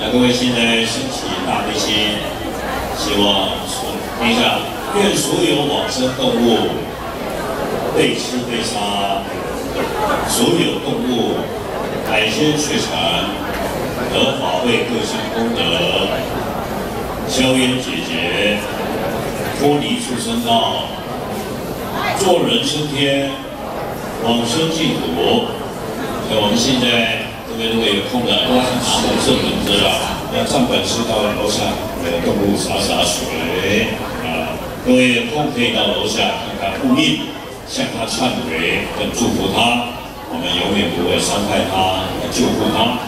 那，各位现在升起大悲心，希望天下愿所有往生动物被吃被杀，所有动物海鲜水产得法会各项功德，消冤解结，脱离畜生道，做人升天，往生净土。那我们现在。各位如果有空的，拿这本子啊，让账本师到楼下给动物洒洒水啊。各位有空可以到楼下看看护印，向他忏悔跟祝福他，我们永远不会伤害他，救护他。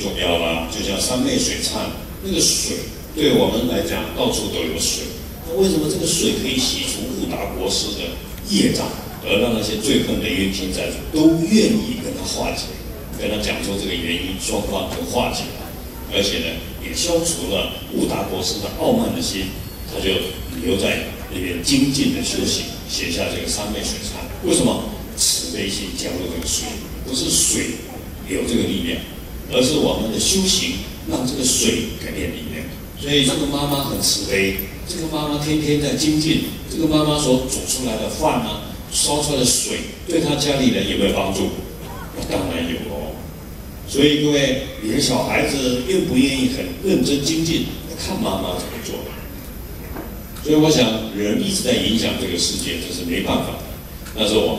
重要啦，就像三昧水忏，那个水对我们来讲到处都有水。那为什么这个水可以洗除五达国师的业障，而让那些最恨的冤亲债主都愿意跟他化解，跟他讲出这个原因，双方就化解了。而且呢，也消除了五达国师的傲慢的心，他就留在那边精进的修行，写下这个三昧水忏。为什么慈悲心加入这个水？不是水有这个力量。而是我们的修行让这个水改变力量，所以这个妈妈很慈悲，这个妈妈天天在精进，这个妈妈所煮出来的饭呢，烧出来的水，对她家里人有没有帮助？当然有哦。所以各位，你的小孩子愿不愿意很认真精进，看妈妈怎么做。所以我想，人一直在影响这个世界，这是没办法的。那是我。